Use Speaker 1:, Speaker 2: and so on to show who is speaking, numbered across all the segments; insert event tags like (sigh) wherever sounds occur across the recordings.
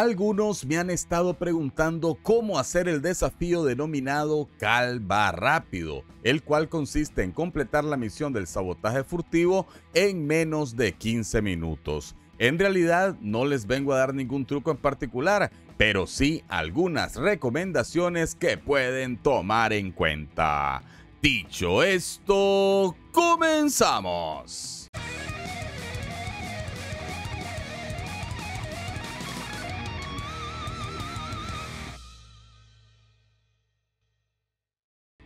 Speaker 1: Algunos me han estado preguntando cómo hacer el desafío denominado Calva Rápido, el cual consiste en completar la misión del sabotaje furtivo en menos de 15 minutos. En realidad no les vengo a dar ningún truco en particular, pero sí algunas recomendaciones que pueden tomar en cuenta. Dicho esto, comenzamos.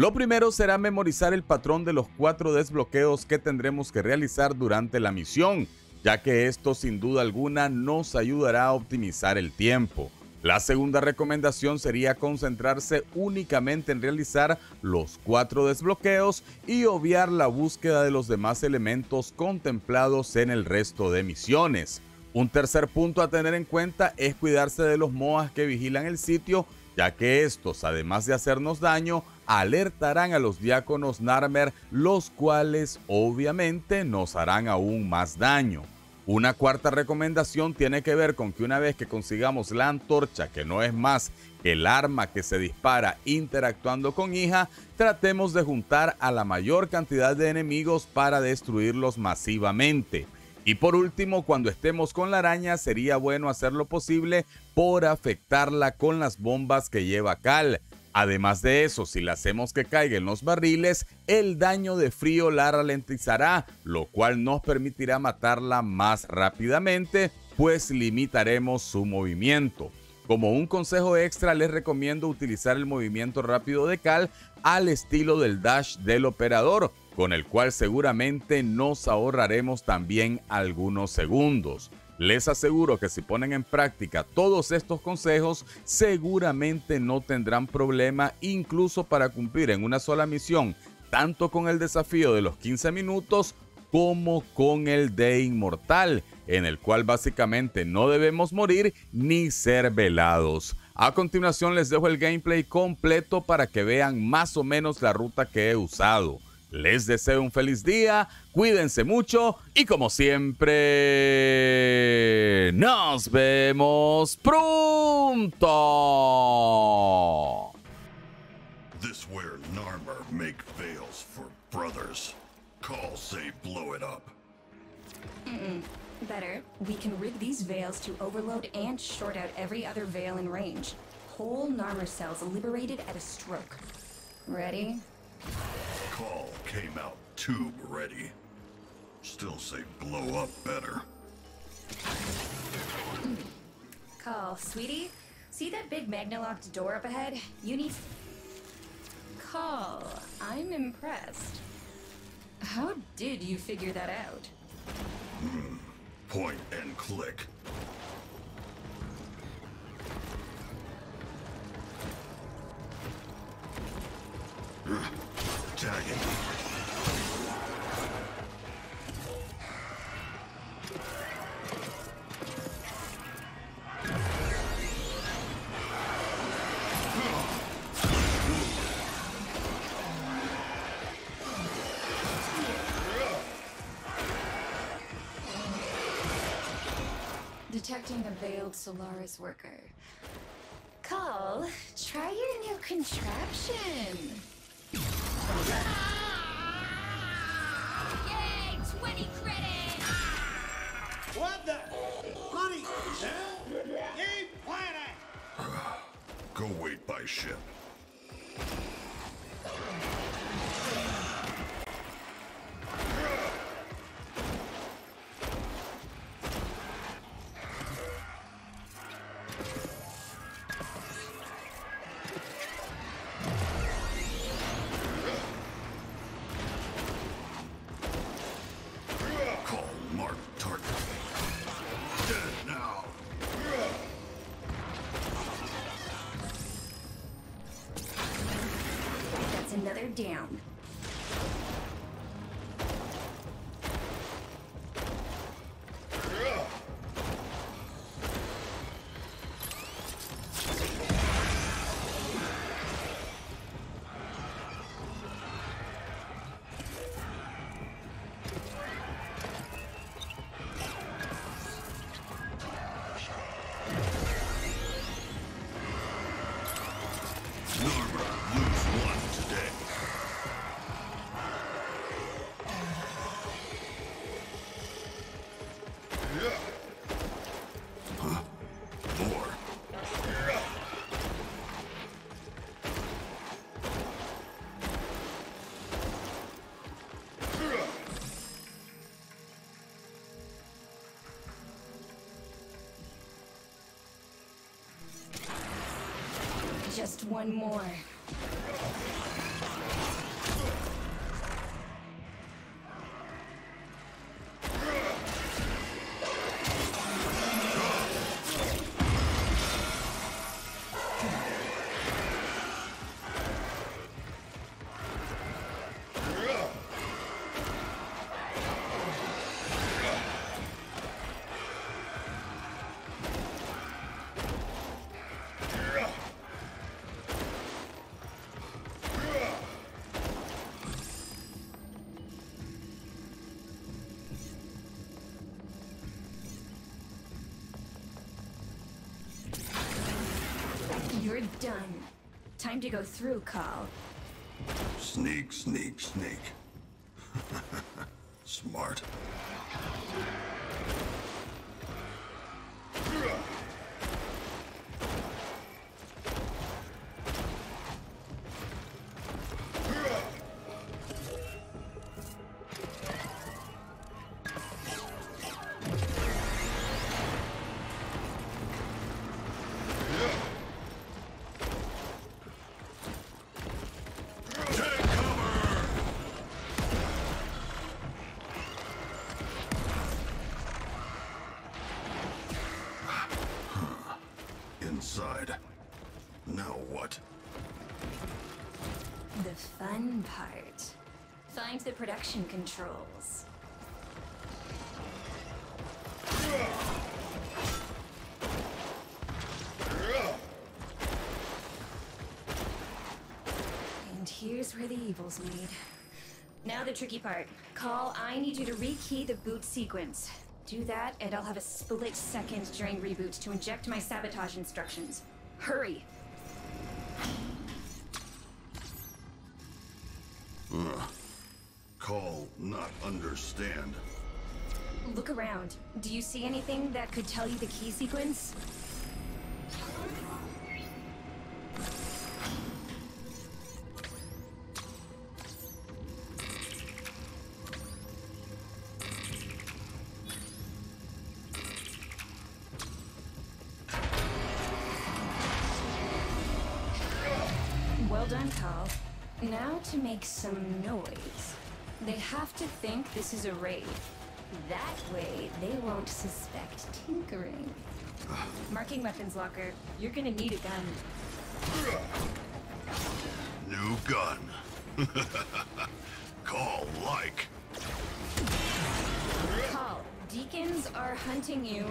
Speaker 1: Lo primero será memorizar el patrón de los cuatro desbloqueos que tendremos que realizar durante la misión, ya que esto sin duda alguna nos ayudará a optimizar el tiempo. La segunda recomendación sería concentrarse únicamente en realizar los cuatro desbloqueos y obviar la búsqueda de los demás elementos contemplados en el resto de misiones. Un tercer punto a tener en cuenta es cuidarse de los MOAs que vigilan el sitio, ya que estos, además de hacernos daño, alertarán a los diáconos Narmer, los cuales obviamente nos harán aún más daño. Una cuarta recomendación tiene que ver con que una vez que consigamos la antorcha, que no es más que el arma que se dispara interactuando con hija, tratemos de juntar a la mayor cantidad de enemigos para destruirlos masivamente. Y por último, cuando estemos con la araña, sería bueno hacer lo posible por afectarla con las bombas que lleva Cal, Además de eso, si la hacemos que caiga en los barriles, el daño de frío la ralentizará, lo cual nos permitirá matarla más rápidamente, pues limitaremos su movimiento. Como un consejo extra les recomiendo utilizar el movimiento rápido de Cal al estilo del dash del operador, con el cual seguramente nos ahorraremos también algunos segundos. Les aseguro que si ponen en práctica todos estos consejos, seguramente no tendrán problema incluso para cumplir en una sola misión, tanto con el desafío de los 15 minutos como con el de inmortal, en el cual básicamente no debemos morir ni ser velados. A continuación les dejo el gameplay completo para que vean más o menos la ruta que he usado. Les deseo un feliz día, cuídense mucho y como siempre, nos vemos pronto.
Speaker 2: This where Narmer make veils for brothers. Kahl say blow it up.
Speaker 3: Mm-mm. Better. We can rig these veils to overload and short out every other veil in range. Whole Narmer cells liberated at a stroke. Ready?
Speaker 2: Kahl came out tube ready. Still say blow up better.
Speaker 3: Kahl, sweetie? See that big magna-locked door up ahead? You need... Kahl, I'm impressed. How did you figure that out?
Speaker 2: Hmm. Point and click.
Speaker 3: Detecting a veiled Solaris worker. Kahl, try your new contraption. Yay, 20 credits!
Speaker 4: What the? (sighs)
Speaker 2: Go wait by ship.
Speaker 3: Down. Just one more. You're done. Time to go through, Kahl.
Speaker 2: Sneak, sneak, sneak. (laughs) Smart.
Speaker 3: The production controls. And here's where the evil's made. Now the tricky part. Kahl, I need you to rekey the boot sequence. Do that, and I'll have a split second during reboot to inject my sabotage instructions. Hurry!
Speaker 2: Kahl not understand.
Speaker 3: Look around. Do you see anything that could tell you the key sequence? Well done, Kahl. Now to make some noise. They have to think this is a raid. That way, they won't suspect tinkering. Marking weapons locker. You're gonna need a gun.
Speaker 2: New gun. (laughs) Kahl like.
Speaker 3: Kahl. Deacons are hunting you.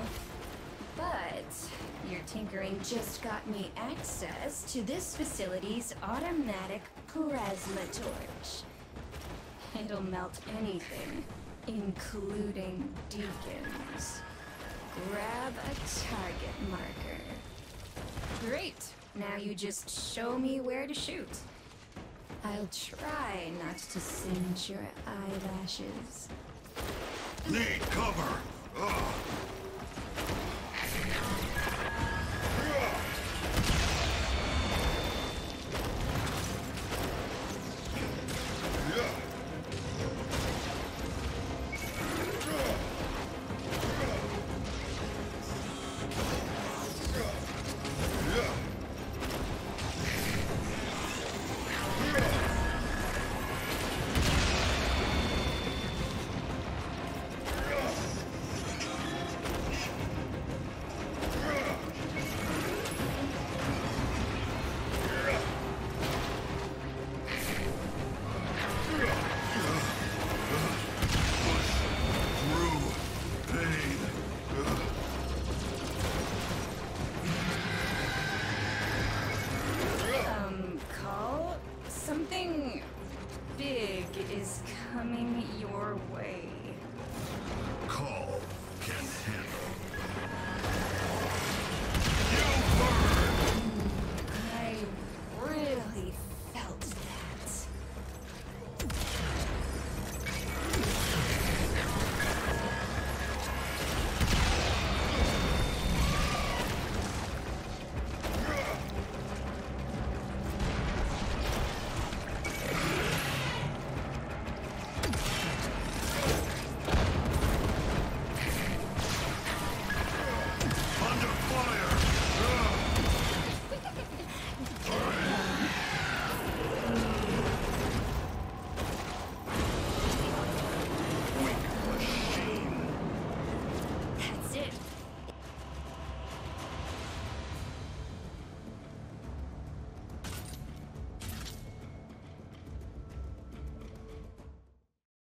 Speaker 3: But your tinkering just got me access to this facility's automatic plasma torch. It'll melt anything, including deacons. Grab a target marker. Great. Now you just show me where to shoot. I'll try not to singe your eyelashes.
Speaker 2: Need cover. Ugh.
Speaker 3: coming your way. Kahl can handle